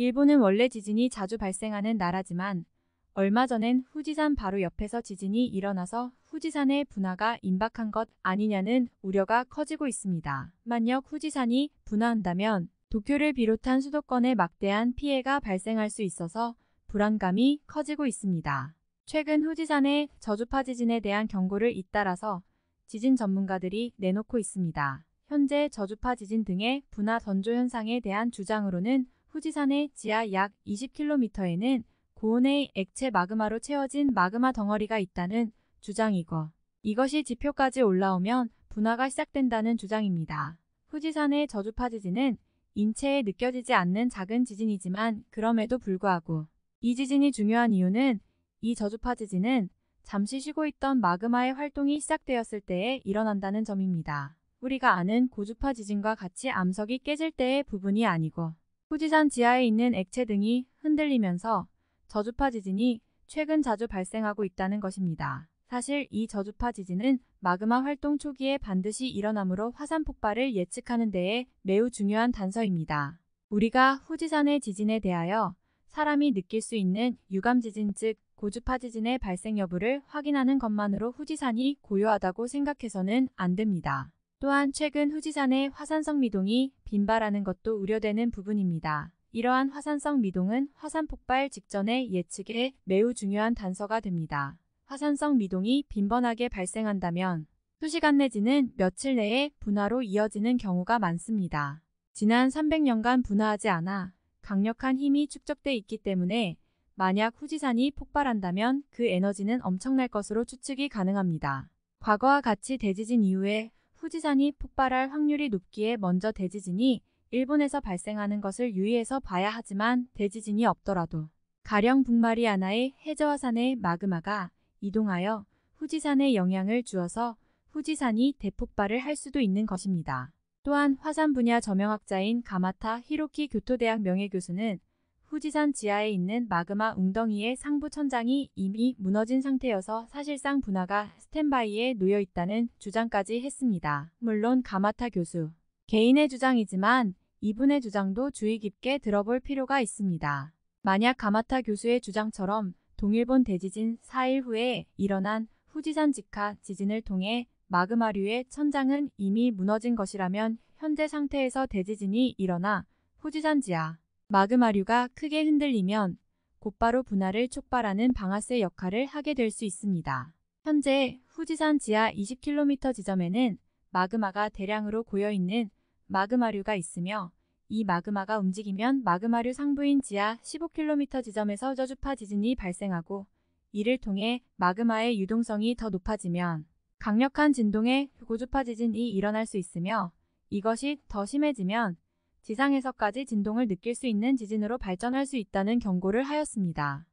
일본은 원래 지진이 자주 발생하는 나라지만 얼마 전엔 후지산 바로 옆에서 지진이 일어나서 후지산의 분화가 임박한 것 아니냐는 우려가 커지고 있습니다. 만약 후지산이 분화한다면 도쿄를 비롯한 수도권에 막대한 피해가 발생할 수 있어서 불안감이 커지고 있습니다. 최근 후지산의 저주파 지진에 대한 경고를 잇따라서 지진 전문가들이 내놓고 있습니다. 현재 저주파 지진 등의 분화 던조 현상에 대한 주장으로는 후지산의 지하 약 20km에는 고온의 액체 마그마로 채워진 마그마 덩어리가 있다는 주장이고 이것이 지표까지 올라오면 분화가 시작된다는 주장입니다. 후지산의 저주파 지진은 인체에 느껴지지 않는 작은 지진이지만 그럼에도 불구하고 이 지진이 중요한 이유는 이 저주파 지진은 잠시 쉬고 있던 마그마의 활동이 시작되었을 때에 일어난다는 점입니다. 우리가 아는 고주파 지진과 같이 암석이 깨질 때의 부분이 아니고 후지산 지하에 있는 액체 등이 흔들리면서 저주파 지진이 최근 자주 발생하고 있다는 것입니다. 사실 이 저주파 지진은 마그마 활동 초기에 반드시 일어나므로 화산 폭발을 예측하는 데에 매우 중요한 단서입니다. 우리가 후지산의 지진에 대하여 사람이 느낄 수 있는 유감 지진 즉 고주파 지진의 발생 여부를 확인하는 것만으로 후지산이 고요하다고 생각해서는 안 됩니다. 또한 최근 후지산의 화산성 미동이 빈발하는 것도 우려되는 부분입니다. 이러한 화산성 미동은 화산 폭발 직전의 예측에 매우 중요한 단서가 됩니다. 화산성 미동이 빈번하게 발생한다면 수시간 내지는 며칠 내에 분화로 이어지는 경우가 많습니다. 지난 300년간 분화하지 않아 강력한 힘이 축적돼 있기 때문에 만약 후지산이 폭발한다면 그 에너지는 엄청날 것으로 추측이 가능합니다. 과거와 같이 대지진 이후에 후지산이 폭발할 확률이 높기에 먼저 대지진이 일본에서 발생하는 것을 유의해서 봐야 하지만 대지진이 없더라도 가령 북마리아나의 해저화산의 마그마가 이동하여 후지산에 영향을 주어서 후지산이 대폭발을 할 수도 있는 것입니다. 또한 화산 분야 저명학자인 가마타 히로키 교토대학 명예교수는 후지산 지하에 있는 마그마 웅덩이의 상부 천장이 이미 무너진 상태여서 사실상 분화가 스탠바이에 놓여 있다는 주장까지 했습니다. 물론 가마타 교수 개인의 주장이지만 이분의 주장도 주의 깊게 들어볼 필요가 있습니다. 만약 가마타 교수의 주장처럼 동일본 대지진 4일 후에 일어난 후지산 직하 지진을 통해 마그마류의 천장은 이미 무너진 것이라면 현재 상태에서 대지진이 일어나 후지산 지하 마그마류가 크게 흔들리면 곧바로 분화를 촉발하는 방아쇠 역할을 하게 될 수 있습니다. 현재 후지산 지하 20km 지점에는 마그마가 대량으로 고여있는 마그마류가 있으며 이 마그마가 움직이면 마그마류 상부인 지하 15km 지점에서 저주파 지진이 발생하고 이를 통해 마그마의 유동성이 더 높아지면 강력한 진동의 고주파 지진이 일어날 수 있으며 이것이 더 심해지면 지상에서까지 진동을 느낄 수 있는 지진으로 발전할 수 있다는 경고를 하였습니다.